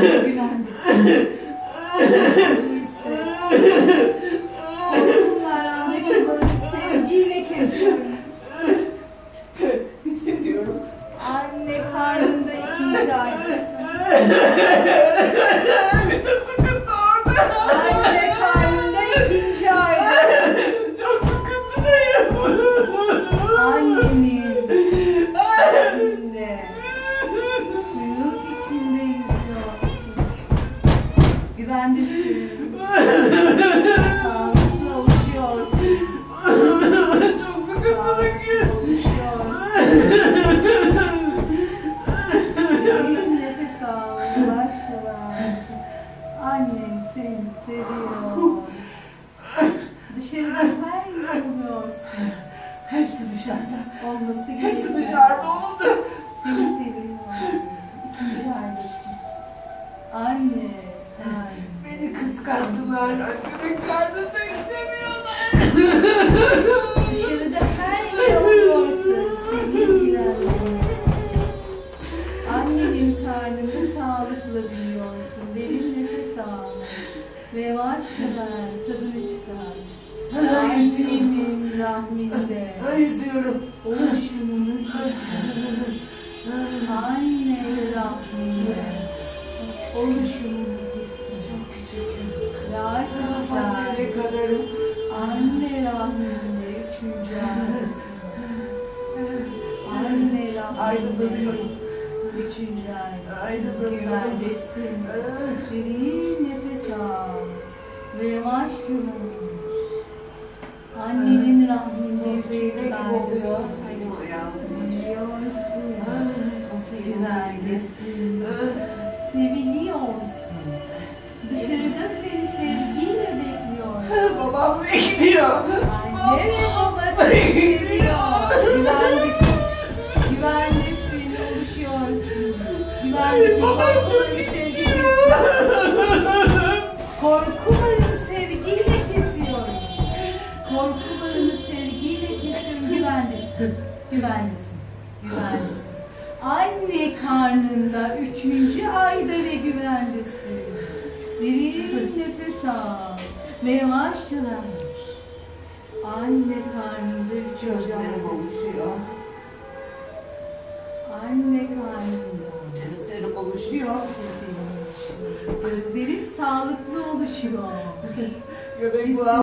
Güvendesin. Sevgiyle kesiyorum. Hissediyorum. Anne karnında ikinci aydasın. Güvendesin. Sağlıklı oluşuyorsun. Çok sıkıntılıyım. Derin nefes al, yavaşça Annen seni seviyor. Dışarıda her yer oluyorsun. Hepsi dışarıda. Olması gerekiyor. Hepsi dışarıda oldu. Seni seviyor. Kıskandılar. Annemin karnında istemiyorlar. Dışarıda her yer oluyorsun. Seni ilgilenmiyor. Annenin karnında sağlıkla büyüyorsun. Derin nefes al. Ve yavaşça ver. Tadını çıkar. Annenin rahminde. Ay, yüzüyorum. Oluşumunu hisset. Anne rahminde. Oluşumunu Kadarım. anne rahminde üçüncü. Anne Aydınlanıyorum. üçüncü ayısın. Aydınlanıyorum. Güvendesin. Derin nefes al. Ve yavaşça. Annenin rahminde gibi oluyor. ayağım. Biliyorsun. Güvendesin. Seviliyorsun. Bekliyor. Babam bekliyor. Anne ve baba seni seviyor. Güvendesin. Güvendesin. Oluşuyorsun. Güvendesin. Babam çok istiyor. Korku bağını sevgiyle kesiyorum. Korku bağını sevgiyle kesiyorum. Güvendesin. Güvendesin. Güvendesin. Anne karnında üçüncü ayda ve güvendesin. Derin nefes al. Ve yavaşça ver. Anne karnında aydasın. oluşuyor. Anne karnında. Gözlerim oluşuyor. Gözlerin sağlıklı oluşuyor. Göbek bağım